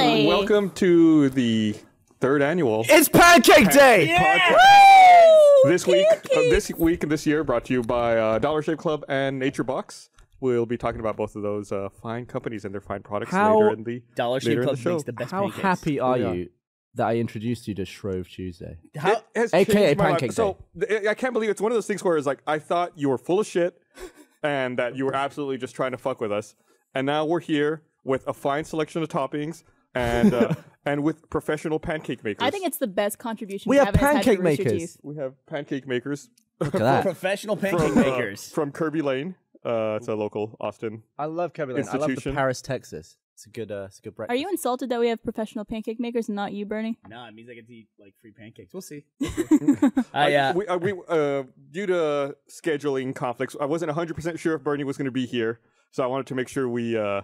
boy. Welcome to the third annual It's Pancake Day. podcast. This week, uh, this week, this year, brought to you by uh, Dollar Shave Club and Nature Box. We'll be talking about both of those uh, fine companies and their fine products How- later in the Dollar later Shave Club the show. makes the best How pancakes. happy are Yeah. you that I introduced you to Shrove Tuesday? How, It has AKA changed my life. So I can't believe it's one of those things where it's like I thought you were full of shit and that you were absolutely just trying to fuck with us, and now we're here with a fine selection of toppings and uh, and with professional pancake makers. I think it's the best contribution We have Gavin has had to pancake makers. We have pancake makers Look at that. professional pancake from, uh, makers. from Kerbey Lane. Uh, it's a local Austin. I love Kerbey Lane. I love the Paris, Texas. It's a good, uh, it's a good breakfast. Are you insulted that we have professional pancake makers and not you, Burnie? no, it means I get to eat like free pancakes. We'll see. I, I, uh, we, uh, we, uh, due to scheduling conflicts, I wasn't 100% sure if Burnie was going to be here, so I wanted to make sure we uh,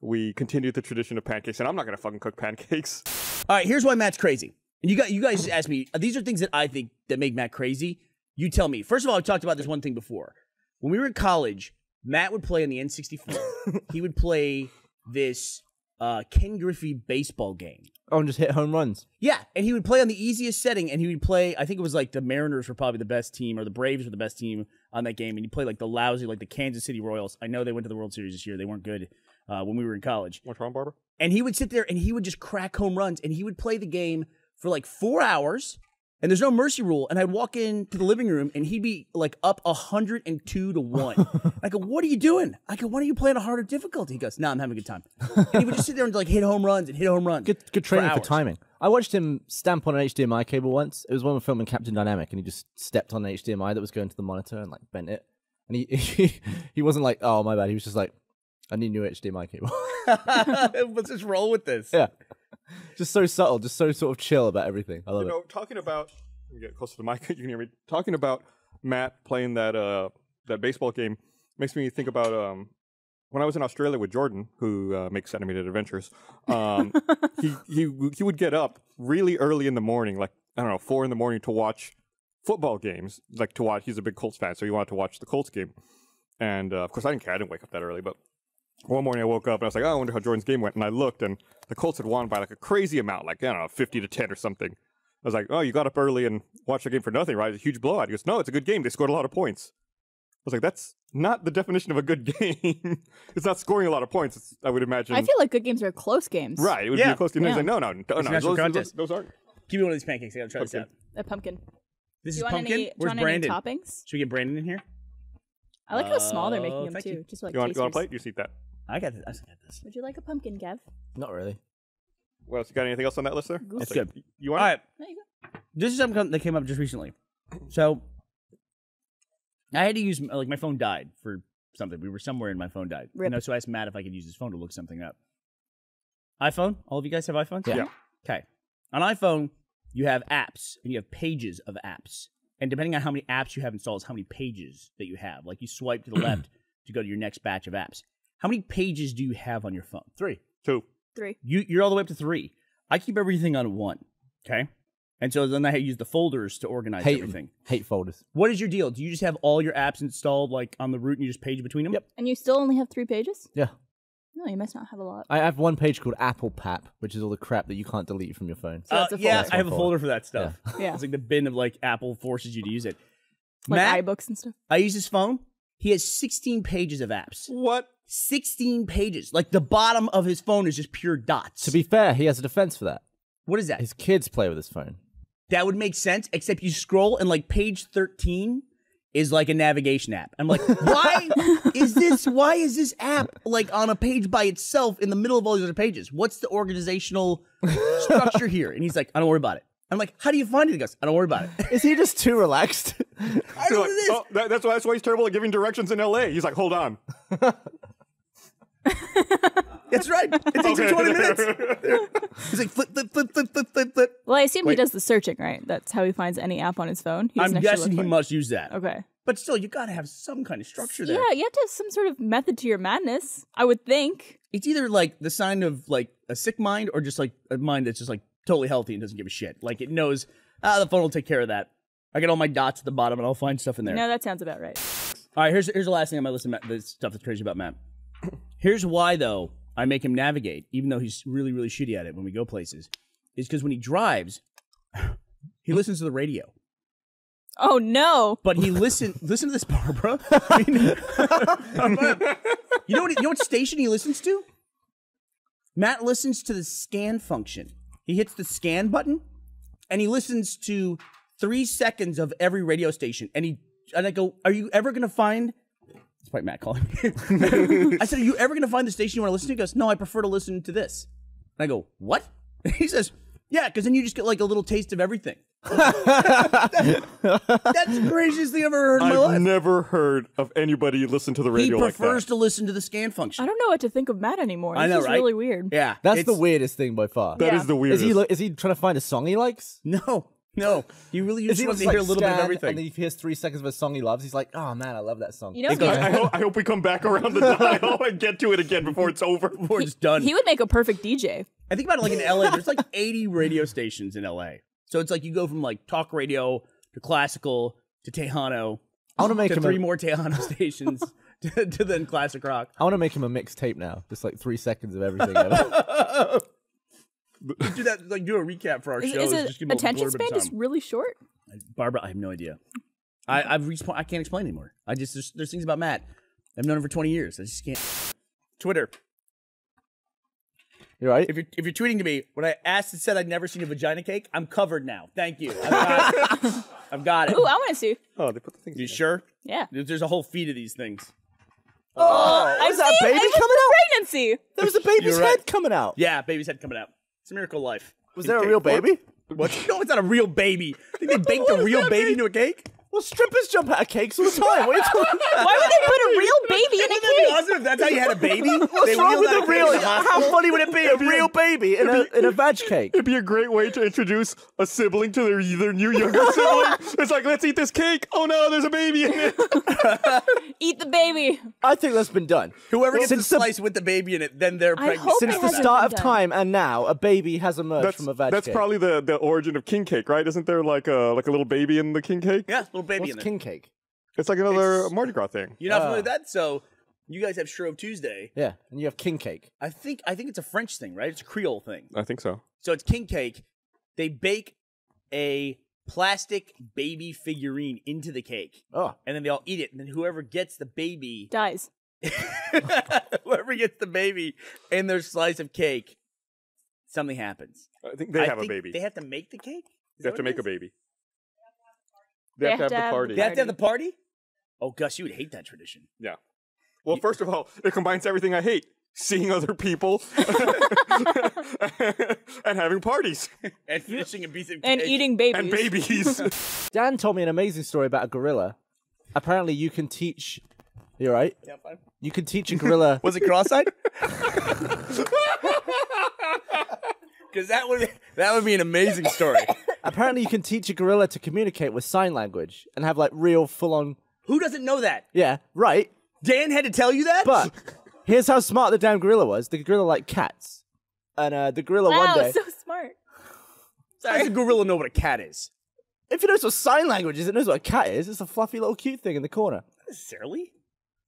we continued the tradition of pancakes, and I'm not going to fucking cook pancakes. All right, here's why Matt's crazy. And you got you guys just asked me. These are things that I think that make Matt crazy. You tell me. First of all, I've talked about this one thing before. When we were in college, Matt would play on the N64. he would play this uh, Ken Griffey baseball game. Oh, and just hit home runs. Yeah, and he would play on the easiest setting, and he would play. I think it was like the Mariners were probably the best team, or the Braves were the best team on that game, and he played like the lousy, like the Kansas City Royals. I know they went to the World Series this year; they weren't good uh, when we were in college. What's wrong, Barbara? And he would sit there and he would just crack home runs, and he would play the game for like four hours. And there's no mercy rule. And I'd walk into the living room, and he'd be like up hundred and two to one. I go, "What are you doing?" I go, "Why don't you play on a harder difficulty?" He goes, "No, I'm having a good time." And he would just sit there and like hit home runs and hit home runs. Good, good training for, hours. timing. I watched him stamp on an HDMI cable once. It was when we were filming Captain Dynamic, and he just stepped on an HDMI that was going to the monitor and like bent it. And he he, he wasn't like, "Oh my bad." He was just like, "I need new HDMI cable." Let's just roll with this. yeah, just so subtle, just so sort of chill about everything. I love You it. talking about let me get close to the mic. You can hear me. Talking about Matt playing that uh that baseball game makes me think about um when I was in Australia with Jordan, who uh, makes animated adventures. Um, he he he would get up really early in the morning, like I don't know, four in the morning, to watch football games. Like to watch. He's a big Colts fan, so he wanted to watch the Colts game. And uh, of course, I didn't care. I didn't wake up that early, but one morning I woke up and I was like, oh, I wonder how Jordan's game went. And I looked, and the Colts had won by like a crazy amount, like I don't know, fifty to ten or something. I was like, oh, you got up early and watched the game for nothing, right? It's a huge blowout. He goes, no, it's a good game. They scored a lot of points. I was like, that's not the definition of a good game. it's not scoring a lot of points. It's, I would imagine. I feel like good games are close games. right. It would be Yeah. a close game. He's Yeah. like, no, no, no, no. national Those, those, those aren't. Give me one of these pancakes. I gotta try this out. A pumpkin. This Do is want pumpkin. any? Do you Where's want Brandon? any toppings? Should we get Brandon in here? I like how small they're making Oh, them too. you. Just like You want, you want a plate? You see that. I got this. I got this. Would you like a pumpkin, Kev? Not really. What else? You got anything else on that list there? I'll That's good. You want All it? right. There you go. This is something that came up just recently. So I had to use like my phone died for something. We were somewhere and my phone died. Rip. You know, so I asked Matt if I could use his phone to look something up. iPhone? All of you guys have iPhones? Yeah. Yeah. Okay. On iPhone, you have apps and you have pages of apps. And depending on how many apps you have installed, is how many pages that you have. Like you swipe to the left to go to your next batch of apps. How many pages do you have on your phone? Three. Two. Three. You you're all the way up to three. I keep everything on one. Okay. And so then I use the folders to organize Hate everything. Hate folders. What is your deal? Do you just have all your apps installed like on the root and you just page between them? Yep. And you still only have three pages? Yeah. No, you must not have a lot. I have one page called Apple Pap, which is all the crap that you can't delete from your phone. So Uh, yeah. I have a Folder. folder for that stuff. Yeah. It's like the bin of like Apple forces you to use it. Like Matt, iBooks and stuff. I use his phone. He has 16 pages of apps. What? 16 pages. Like the bottom of his phone is just pure dots. To be fair, he has a defense for that. what is that? His kids play with his phone. That would make sense, except you scroll and like page 13 is like a navigation app. I'm like, why is this why is this app like on a page by itself in the middle of all these other pages? What's the organizational structure here? And he's like, I don't worry about it. I'm like, how do you find it? He goes, I don't worry about it. Is he just too relaxed? I don't know He's like, it is. oh, that, that's why that's why he's terrible at giving directions in L.A. He's like, hold on. That's right. It takes him Okay. 20 minutes. He's like, flip, flip, flip, flip, flip, flip, flip. Well, I assume he does the searching, right? That's how he finds any app on his phone. He I'm guessing he must use that. Okay. But still, you gotta have some kind of structure there. Yeah, you have to have some sort of method to your madness. I would think. It's either like the sign of like a sick mind or just like a mind that's just like totally healthy and doesn't give a shit. Like it knows, ah, the phone will take care of that. I get all my dots at the bottom and I'll find stuff in there. No, that sounds about right. All right, here's here's the last thing on my list of ma- the stuff that's crazy about Matt. Here's why though I make him navigate, even though he's really, really shitty at it when we go places, is because when he drives, he listens to the radio. Oh no. But he listen listen to this, Barbara. I mean, you know what? You know what station he listens to? Matt listens to the scan function. He hits the scan button, and he listens to three seconds of every radio station. And he and I go, "Are you ever gonna find?" It's probably Matt calling me. I said, "Are you ever gonna find the station you want to listen to?" He goes, "No, I prefer to listen to this." And I go, "What?" He says, "Yeah, because then you just get like a little taste of everything." That's the craziest thing I've ever heard in my I've life. never heard of anybody listen to the He radio like prefers that. to listen to the scan function. I don't know what to think of Matt anymore. I This know, is right? really weird. Yeah, That's the it's- weirdest thing by far. That is Yeah. the Is weirdest. he lo- is he trying to find a song he likes? No, no. He really Is just he wants to like hear a little bit of everything. And then he hears three seconds of a song he loves. He's like, "Oh man, I love that song." You know, goes- I, I hope, I hope we come back around the dial and get to it again before it's over. Before it's done. he would make a perfect DJ. I think about it like in LA. There's like 80 radio stations in LA. So it's like you go from like talk radio to classical to Tejano I want to make to him. three A, more Tejano stations to, to then classic rock. I want to make him a mixtape now, just like three seconds of everything. Ever. do that like do a recap for our Is, shows. is it give 'em attention blurb at a span just really short? Barbara, I have no idea. Mm-hmm. I, I've reached point I can't explain anymore. I just there's, there's things about Matt. I've known him for 20 years. I just can't. Twitter. You're right. If you're if you're tweeting to me when I asked and said I'd never seen a vagina cake, I'm covered now. Thank you. I've got it. I've got it. Ooh, I want to see. Oh, they put the things. You in. sure? Yeah. There's there's a whole feed of these things. Oh, I was that see. baby it was coming out? Pregnancy. There was a baby's right. head coming out. Yeah, baby's head coming out. It's a miracle life. Was there a real baby? What? No, it's not a real baby. I think they baked a real baby into a cake. Well, strippers jump out of cakes all the time. What are you talking about? Why would they put a real baby in a Wouldn't that be cake? awesome if that's how you had a baby? What's wrong with a real? How funny would it be? A real baby in a in a veg cake. It'd be a great way to introduce a sibling to their, their new younger sibling. It's like, let's eat this cake. Oh no, there's a baby in it. Eat the baby. I think that's been done. Whoever gets Since the the- slice with the baby in it, then they're pregnant. Since the start of done. time and now, a baby has emerged That's from a veg that's cake. probably the, the origin of king cake, right? Isn't there like a like a little baby in the king cake? Yeah, little baby What's in there. king cake? It's like another It's- Mardi Gras thing. You're not familiar Ah. with that? So you guys have Shrove Tuesday. Yeah, and you have king cake. I think I think it's a French thing, right? It's a Creole thing. I think so. So it's king cake. They bake a plastic baby figurine into the cake, Oh, and then they all eat it. And then whoever gets the baby, Dies. whoever gets the baby in their slice of cake, something happens. I think they I have a think baby. They have to make the cake. Is They that have to what make it a is? baby. They, have to have the party. They have to have the party. Oh, Gus, you would hate that tradition. Yeah. Well, first of all, it combines everything I hate: seeing other people and having parties And finishing a piece of And cake. eating babies. and babies. Dan told me an amazing story about a gorilla. Apparently, you can teach. You're right. Yeah, fine. You can teach a gorilla. Was it cross-eyed? Because that would that would be an amazing story. Apparently, you can teach a gorilla to communicate with sign language and have like real, full-on. Who doesn't know that? Yeah, right. Dan had to tell you that. But here's how smart the damn gorilla was. The gorilla liked cats, and uh, the gorilla Wow, one day. so smart. how does a gorilla know what a cat is? If it knows what sign language is, it knows what a cat is. It's a fluffy little cute thing in the corner. Not necessarily.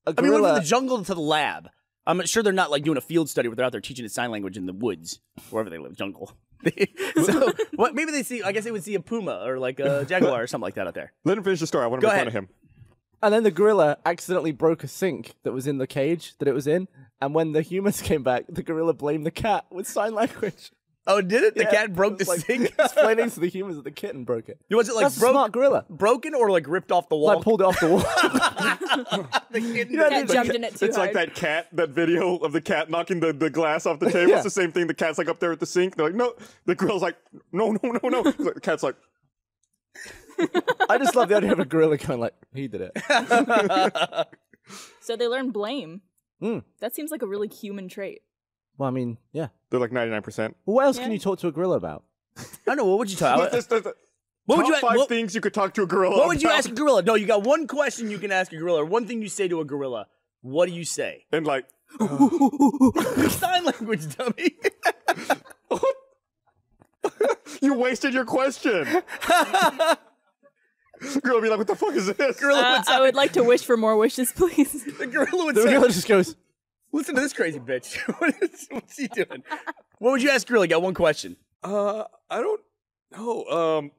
A I mean, we went gorilla. from the jungle to the lab. I'm sure they're not like doing a field study where they're out there teaching it sign language in the woods, wherever they live, jungle. so what? Maybe they see. I guess they would see a puma or like a jaguar or something like that out there. Let him finish the story. I want to Go make ahead. fun of him. And then the gorilla accidentally broke a sink that was in the cage that it was in. And when the humans came back, the gorilla blamed the cat with sign language. Oh, did it? The Yeah, cat broke it the was like sink. explaining to the humans that the kitten broke it. You was it like That's a broke, smart gorilla. broken or like ripped off the wall? Like pulled it off the wall. the kitten know, Cat the jumped in it too It's like that cat, that video of the cat knocking the, the glass off the table. Yeah. It's the same thing. The cat's like up there at the sink. They're like, no. The girl's like, no, no, no, no. It's like- The cat's like, I just love the idea of a gorilla going like, he did it. So they learn blame. Hmm. That seems like a really human trait. Well, I mean, yeah. they're like 99%. Well, what else can you talk to a gorilla about? I don't know. What would you talk? What, this, this, this- What would top you- five what- things you could talk to a gorilla What would you about. ask a gorilla? No, you got one question you can ask a gorilla, or one thing you say to a gorilla. What do you say? And like, Sign language, dummy. you wasted your question. Girl would be like, what the fuck is this? gorilla Uh, would say, I would like to wish for more wishes, please. the gorilla would say. The say, gorilla just goes, Listen to this crazy bitch. What is- What's he doing? What would you ask Gorilla? Got one question. Uh, I don't know. Um,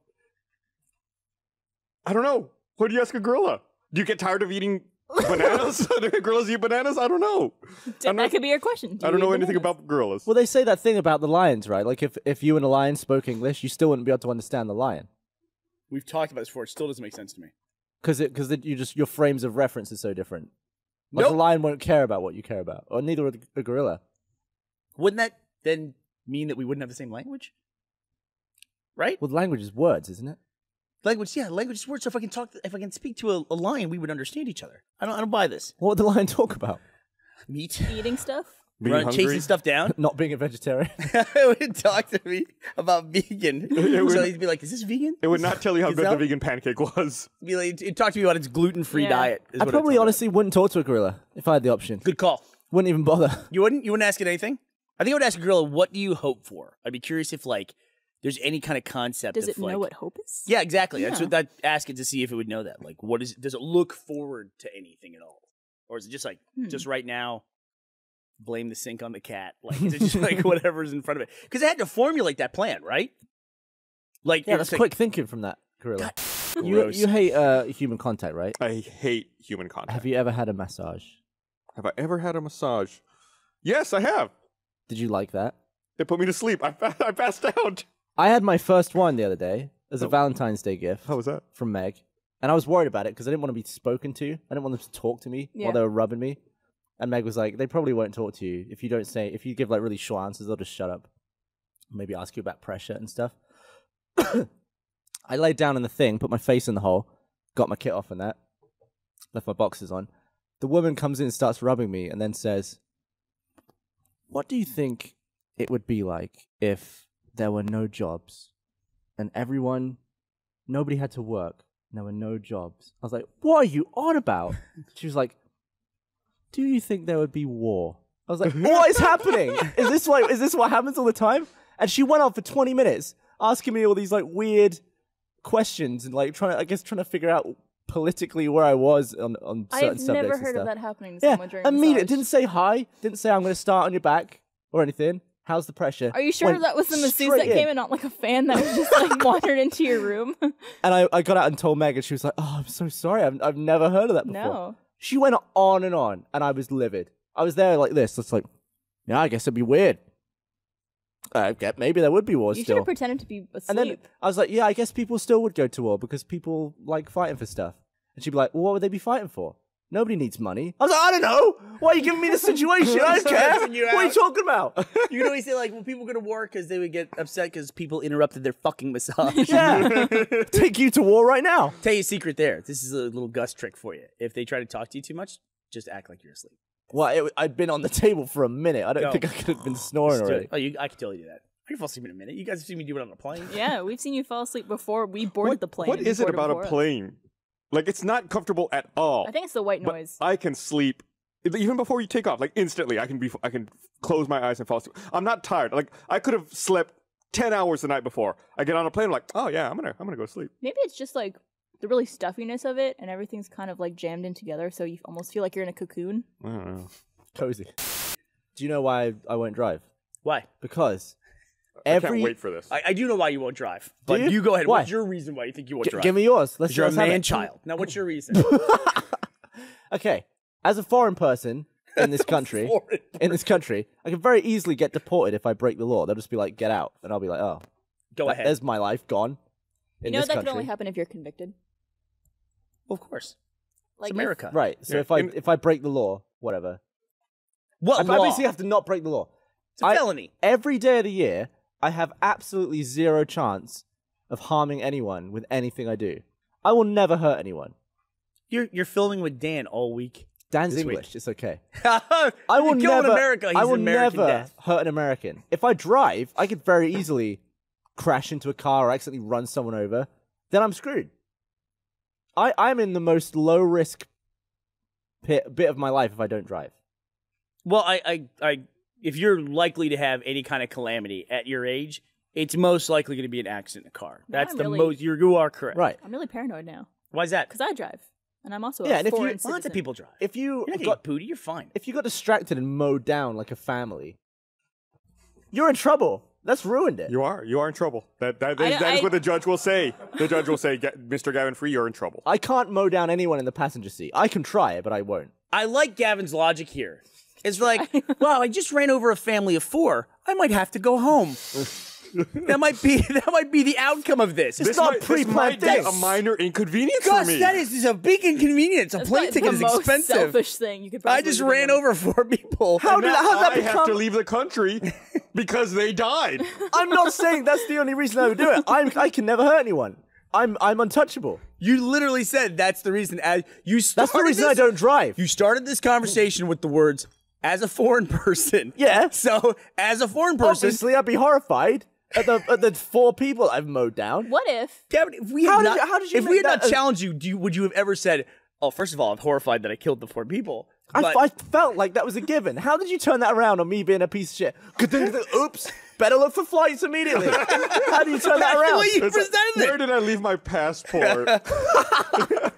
I don't know. What do you ask a gorilla? Do you get tired of eating bananas? do gorillas eat bananas? I don't know. that I'm could be your question. Do I don't know anything bananas? about gorillas. Well, they say that thing about the lions, right? Like if if you and a lion spoke English, you still wouldn't be able to understand the lion We've talked about this before. It still doesn't make sense to me. because it because you just your frames of reference is so different. Like Nope. the lion won't care about what you care about, or neither would a gorilla. Wouldn't that then mean that we wouldn't have the same language? Right? Well, language is words, isn't it? Language, yeah, language is words. So if I can talk, if I can speak to a, a lion, we would understand each other. I don't, I don't buy this. What would the lion talk about? Meat, Eating stuff. Being run, hungry? chasing stuff down. Not being a vegetarian. it would talk to me about vegan. It would- so he'd be like, "Is this vegan?" It would not tell you how Is good the vegan pancake was. Be like, it'd talk to me about its gluten-free Yeah. diet. is I what probably tell me. honestly wouldn't talk to a gorilla if I had the option. Good call. Wouldn't even bother. You wouldn't? You wouldn't ask it anything? I think I would ask a gorilla, "What do you hope for?" I'd be curious if like there's any kind of concept. Does of, it like, know what hope is? Yeah, exactly. That's Yeah. what that ask it to see if it would know that. Like, what is? Does it look forward to anything at all, or is it just like Hmm. just right now? Blame the sink on the cat. Like, is it just like whatever's in front of it? Because it had to formulate that plan, right? Like, Yeah, that's like- quick thinking from that gorilla. You you hate uh, human contact, right? I hate human contact. Have you ever had a massage? Have I ever had a massage? Yes, I have. Did you like that? It put me to sleep. I, fa- I passed out. I had my first one the other day as a Oh. Valentine's Day gift How was that? from Meg, and I was worried about it because I didn't want to be spoken to. I didn't want them to talk to me Yeah. while they were rubbing me. And Meg was like, "They probably won't talk to you if you don't say if you give like really short answers. They'll just shut up. Maybe ask you about pressure and stuff." I laid down in the thing, put my face in the hole, got my kit off and that, left my boxes on. The woman comes in and starts rubbing me, and then says, "What do you think it would be like if there were no jobs and everyone, nobody had to work, and there were no jobs. I was like, what are you on about? she was like, do you think there would be war? I was like, what is happening? Is this like, is this what happens all the time? And she went on for 20 minutes asking me all these like weird questions and like trying to, I guess, trying to figure out politically where I was on, on certain I've subjects never and heard of stuff. that happening to Yeah, someone during a immediate. massage. Didn't say hi. Didn't say I'm going to start on your back or anything. How's the pressure? Are you sure Went that was the masseuse that in. came in, not like a fan that was just like wandered into your room? And I, I got out and told Meg, and she was like, "Oh, I'm so sorry. I've, I've never heard of that before." no. She went on and on, and I was livid. I was there like this. It's like, yeah, I guess it'd be weird. I get maybe there would be wars You should still. have pretended to be asleep. and then I was like, yeah, I guess people still would go to war because people like fighting for stuff. And she'd be like, well, what would they be fighting for? Nobody needs money. I was like, I don't know. Why are you giving me this situation? I don't care. You What are you talking about? You know, he say like, "Well, people go to war because they would get upset because people interrupted their fucking massage." yeah. Take you to war right now. Tell you a secret there. This is a little Gus trick for you. If they try to talk to you too much, just act like you're asleep. Well, it, I'd been on the table for a minute. I don't No. think I could have been snoring Just do already. Oh, you, I can totally do that. I can fall asleep in a minute. You guys have seen me do it on a plane. yeah, we've seen you fall asleep before we boarded What, the plane. what and you is it boarded about a before us. plane? Like it's not comfortable at all. I think it's the white but noise. I can sleep even before you take off. Like instantly, I can be. I can close my eyes and fall asleep. I'm not tired. Like I could have slept ten hours the night before. I get on a plane. I'm like, oh yeah, I'm gonna. I'm gonna go sleep. Maybe it's just like the really stuffiness of it, and everything's kind of like jammed in together, so you almost feel like you're in a cocoon. I don't know. Cozy. Do you know why I won't drive? Why? Because I can't wait for this. I, I do know why you won't drive. But you? you? go ahead. Why? What's your reason why you think you won't G- drive? give me yours. Let's 'Cause you're a let's have man child. Now, what's your reason? Okay, as a foreign person in this country, in this country, I can very easily get deported if I break the law. They'll just be like, "Get out," and I'll be like, "Oh, Go that- ahead. there's my life gone." In you know this that country, could only happen if you're convicted. of course. Like it's if- America. right? So Yeah, if I if I break the law, whatever, What I, I law? basically have to not break the law. it's a I- felony. Every day of the year, I have absolutely zero chance of harming anyone with anything I do. I will never hurt anyone. You're you're filming with Dan all week. Dan's This week. English. It's okay. I will kill never. America. He's I will never death. hurt an American. If I drive, I could very easily crash into a car or accidentally run someone over. Then I'm screwed. I I'm in the most low risk pit, bit of my life if I don't drive. Well, I, I, I, if you're likely to have any kind of calamity at your age, it's most likely going to be an accident in a car. Now That's I'm the really- most. You're, you are correct. Right. I'm really paranoid now Why is that? because I drive. and I'm also Yeah, a and if you- foreign lots Lots citizen. of people drive. If you You're not getting got booty. You're fine. if you got distracted and mowed down like a family, you're in trouble. That's ruined it. You are. You are in trouble. That that, I is, don't- that is I- what the judge will say. The judge will say, "Ga- "Mr. Gavin Free, you're in trouble." I can't mow down anyone in the passenger seat. I can try it, but I won't. I like Gavin's logic here. It's like, wow, I just ran over a family of four. I might have to go home. that might be that might be the outcome of this. This not might, pre-planned might be a minor inconvenience Gus, for me. that is, is a big inconvenience. A plane ticket the is most expensive. Selfish thing you could. I just ran of. over four people. How did now how that I have to leave the country because they died. I'm not saying that's the only reason I would do it. I'm I can never hurt anyone. I'm I'm untouchable. You literally said that's the reason. As you started That's the reason this, I don't drive. You started this conversation with the words "as a foreign person." Yeah. So, as a foreign person, Obviously, I'd be horrified at the at the four people I've mowed down. What if? Gavin, if we How had did not, you- how did you if we had not challenged you, do you, would you have ever said, "Oh, first of all, I'm horrified that I killed the four people." I, I felt like that was a given. How did you turn that around on me being a piece of shit? Oops. Better look for flights immediately. How do you turn that the around? way you It's like, presented Where did I leave my passport?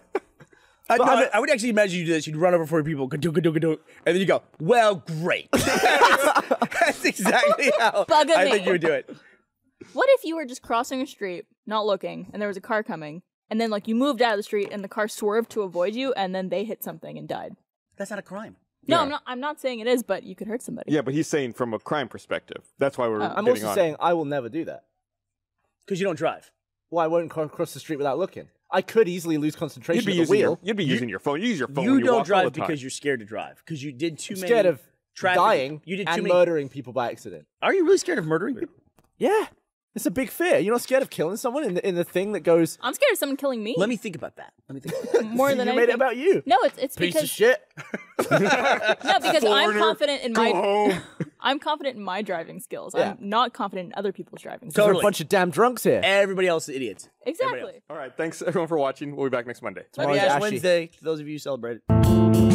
I, no, I mean- I would actually imagine you do this. You'd run over four people, ka-doo, ka-doo, ka-doo, and then you go, "Well, great." That's exactly how Bug I me. think you would do it. What if you were just crossing a street, not looking, and there was a car coming, and then like you moved out of the street and the car swerved to avoid you, and then they hit something and died? That's not a crime. No, Yeah. I'm not. I'm not saying it is, but you could hurt somebody. yeah, but he's saying from a crime perspective. That's why we're. Oh. I'm getting also on. saying I will never do that. Because you don't drive. Well, I won't cro- cross the street without looking. I could easily lose concentration you'd be using wheel. your, you'd be using your phone. You use your phone. you you don't drive because you're scared to drive. Because you did too I'm many. scared of traffic. dying You did too and many. murdering people by accident. Are you really scared of murdering people? Yeah, it's a big fear. You're not scared of killing someone in the in the thing that goes. I'm scared of someone killing me. Let me think about that. Let me think. About that. more you than made anything. it about you. No, it's it's Piece because of shit. no, because I'm confident in my. I'm confident in my driving skills. Yeah. I'm not confident in other people's driving skills. We're a bunch of damn drunks here. Everybody else is idiots. Exactly. all right. Thanks everyone for watching. We'll be back next Monday. Happy Tomorrow's Ash Wednesday to those of you who celebrate it.